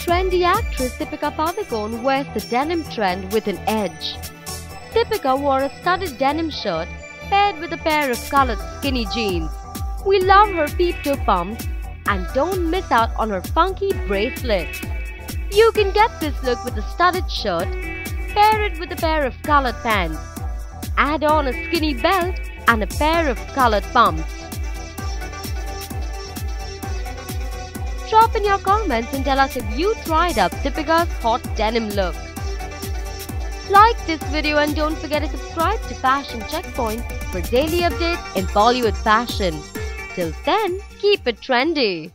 Trendy actress Deepika Padukone wears the denim trend with an edge. Deepika wore a studded denim shirt paired with a pair of colored skinny jeans. We love her peep toe pumps and don't miss out on her funky bracelet. You can get this look with a studded shirt, pair it with a pair of colored pants, add on a skinny belt and a pair of colored pumps. Drop in your comments and tell us if you tried up Deepika's hot denim look. Like this video and don't forget to subscribe to Fashion Checkpoint for daily updates in Bollywood fashion. Till then, keep it trendy.